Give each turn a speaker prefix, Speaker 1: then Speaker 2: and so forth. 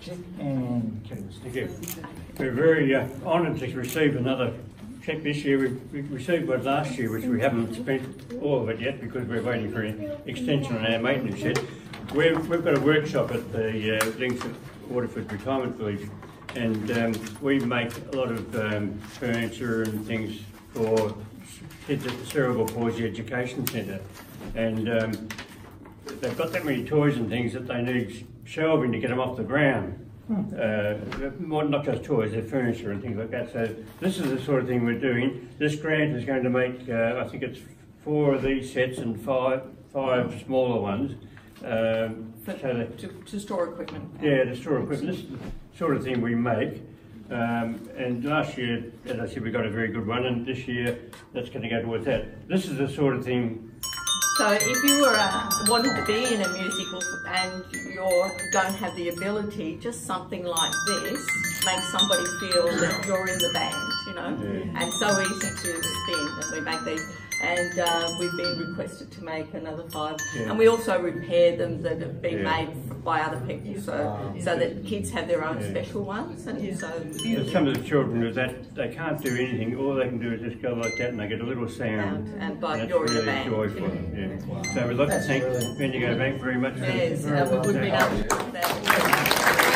Speaker 1: check and.
Speaker 2: We're very uh, honoured to receive another cheque this year. We, we received one last year, which we haven't spent all of it yet because we're waiting for an extension on our maintenance shed. We've, we've got a workshop at the uh, Waterford Retirement Village, and um, we make a lot of um, furniture and things for kids at the Cerebral Palsy Education Centre. And um, they've got that many toys and things that they need shelving to get them off the ground. Uh, more, not just toys, they're furniture and things like that. So this is the sort of thing we're doing. This grant is going to make, uh, I think it's four of these sets and five, five smaller ones. Um,
Speaker 3: For-
Speaker 2: so that,
Speaker 3: To, to store equipment.
Speaker 2: yeah, the store equipment, this is the sort of thing we make. Um, and last year, as I said, we got a very good one, and this year that's going to go towards that. This is the sort of thing
Speaker 3: So if you were uh, wanted to be in a musical and you don't have the ability, just something like this makes somebody feel that you're in the band, you know,
Speaker 2: Yeah.
Speaker 3: and so easy to spin. And we make these, and uh, we've been requested to make another five,
Speaker 2: Yeah.
Speaker 3: and we also repair them that have been
Speaker 2: Yeah.
Speaker 3: made by other people, so so that kids have their own
Speaker 2: Yeah.
Speaker 3: special ones, and so.
Speaker 2: But some of the children with that, they can't do anything. All they can do is just go like that and they get a little sound.
Speaker 3: And- and like
Speaker 2: that's
Speaker 3: you're in the
Speaker 2: really
Speaker 3: band.
Speaker 2: joyful. Yeah. So we'd like to thank Bendigo Bank very much for
Speaker 3: Yes,
Speaker 2: very
Speaker 3: uh, we
Speaker 2: well
Speaker 3: would be
Speaker 2: done.
Speaker 3: able to do that.